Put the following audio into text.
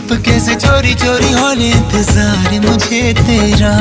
चुपके से चोरी चोरी हो इंतज़ार मुझे तेरा।